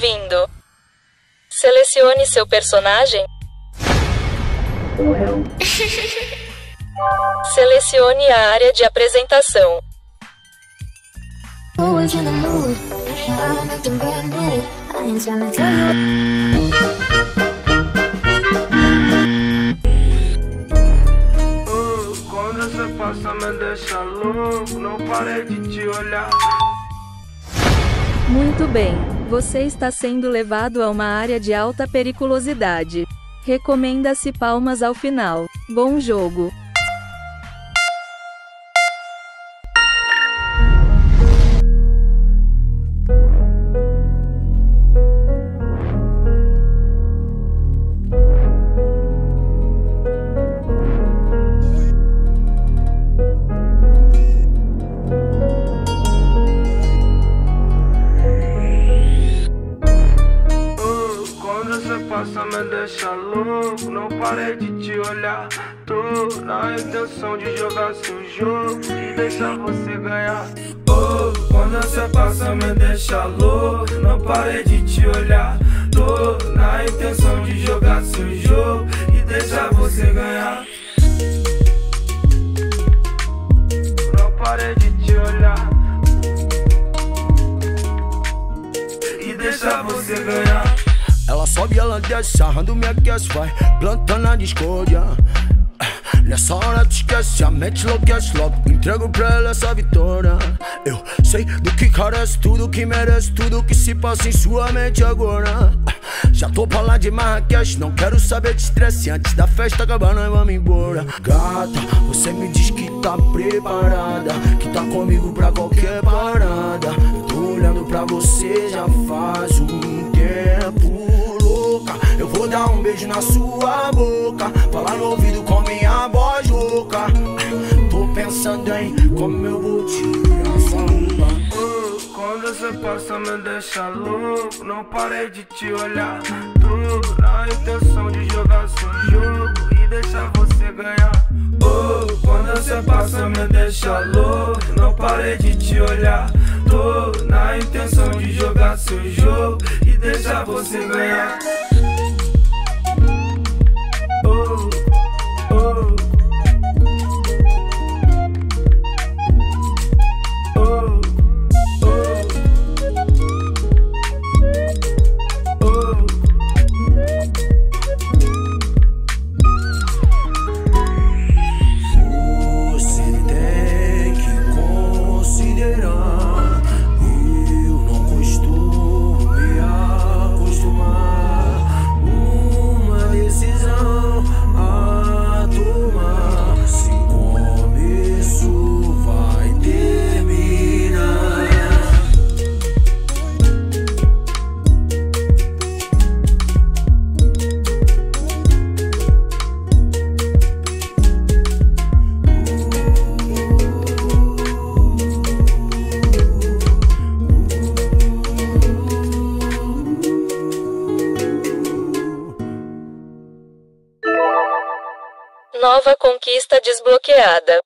Bem-vindo. Selecione seu personagem. Selecione a área de apresentação. Quando você passa me deixa louco Não parei de te olhar Muito bem, você está sendo levado a uma área de alta periculosidade. Recomenda-se palmas ao final. Bom jogo! Passa me deixa louco Não parei de te olhar. Tô na intenção de jogar seu jogo E deixar você ganhar. Oh, quando você passa me deixa louco Não parei de te olhar. Tô na intenção de jogar seu jogo E deixar você ganhar. Não parei de te olhar. E deixar você ganhar Ela sobe, ela desce, sarrando me aquece, vai plantando a discórdia. Nessa hora tu esquece, a mente enlouquece logo. Entrego pra ela essa vitória. Eu sei do que carece, tudo que merece, tudo que se passa em sua mente agora. Já tô pra lá de Marrakech, não quero saber de estresse. Antes da festa acabar, nós vamos embora. Gata, você me diz que tá preparada, que tá comigo pra qualquer parada. Eu tô olhando pra você já vou dar um beijo na sua boca, falar no ouvido com minha voz louca. Tô pensando em como eu vou tirar samba. Oh, Quando você passa me deixa louco Não parei de te olhar. Tô na intenção de jogar seu jogo E deixar você ganhar. Oh, quando você passa me deixa louco Não parei de te olhar. Tô na intenção de jogar seu jogo E deixar você ganhar Nova conquista desbloqueada.